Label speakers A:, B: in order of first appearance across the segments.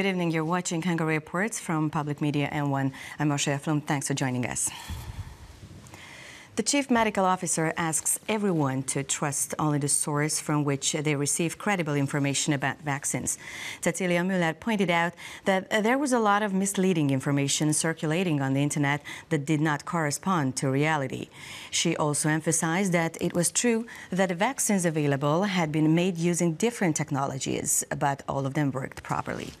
A: Good evening. You're watching Hungary Reports from Public Media M1. I'm Moshe Eflum. Thanks for joining us. The chief medical officer asks everyone to trust only the source from which they receive credible information about vaccines. Cecilia Müller pointed out that there was a lot of misleading information circulating on the internet that did not correspond to reality. She also emphasized that it was true that the vaccines available had been made using different technologies, but all of them worked properly.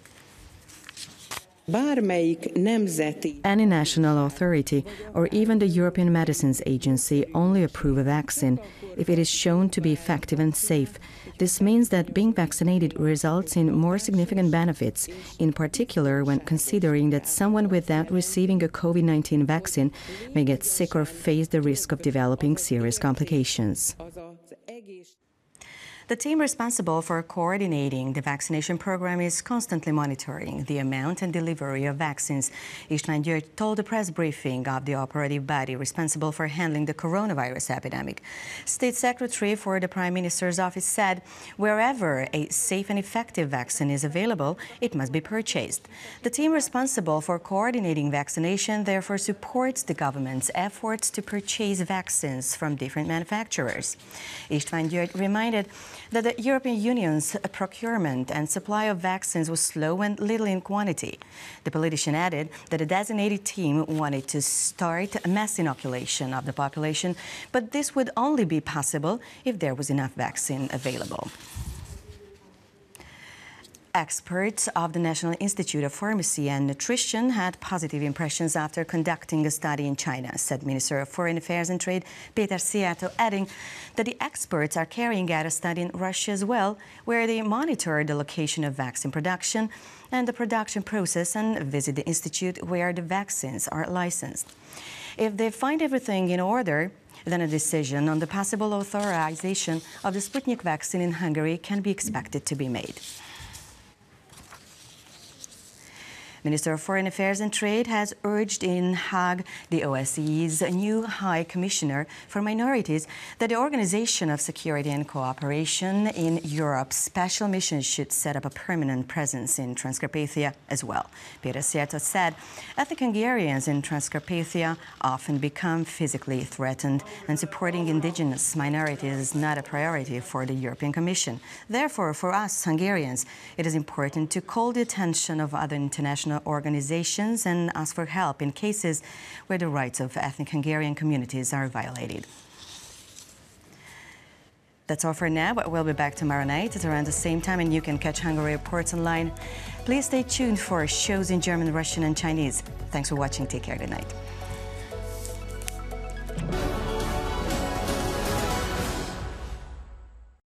A: Any national authority or even the European Medicines Agency only approve a vaccine if it is shown to be effective and safe. This means that being vaccinated results in more significant benefits, in particular when considering that someone without receiving a COVID 19 vaccine may get sick or face the risk of developing serious complications. The team responsible for coordinating the vaccination program is constantly monitoring the amount and delivery of vaccines. György told a press briefing of the operative body responsible for handling the coronavirus epidemic. State Secretary for the Prime Minister's office said wherever a safe and effective vaccine is available, it must be purchased. The team responsible for coordinating vaccination therefore supports the government's efforts to purchase vaccines from different manufacturers. István György reminded that the European Union's procurement and supply of vaccines was slow and little in quantity. The politician added that a designated team wanted to start a mass inoculation of the population, but this would only be possible if there was enough vaccine available. Experts of the National Institute of Pharmacy and Nutrition had positive impressions after conducting a study in China, said Minister of Foreign Affairs and Trade Peter Szijjártó, adding that the experts are carrying out a study in Russia as well, where they monitor the location of vaccine production and the production process and visit the institute where the vaccines are licensed. If they find everything in order, then a decision on the possible authorization of the Sputnik vaccine in Hungary can be expected to be made. Minister of Foreign Affairs and Trade has urged in Hague the OSCE's new High Commissioner for Minorities that the Organization of Security and Cooperation in Europe's special mission should set up a permanent presence in Transcarpathia as well. Peter Szijjártó said ethnic Hungarians in Transcarpathia often become physically threatened and supporting indigenous minorities is not a priority for the European Commission. Therefore, for us Hungarians, it is important to call the attention of other international international organizations and ask for help in cases where the rights of ethnic Hungarian communities are violated. That's all for now, but we'll be back tomorrow night at around the same time, and you can catch Hungary Reports online. Please stay tuned for shows in German, Russian, and Chinese. Thanks for watching. Take care. Good night.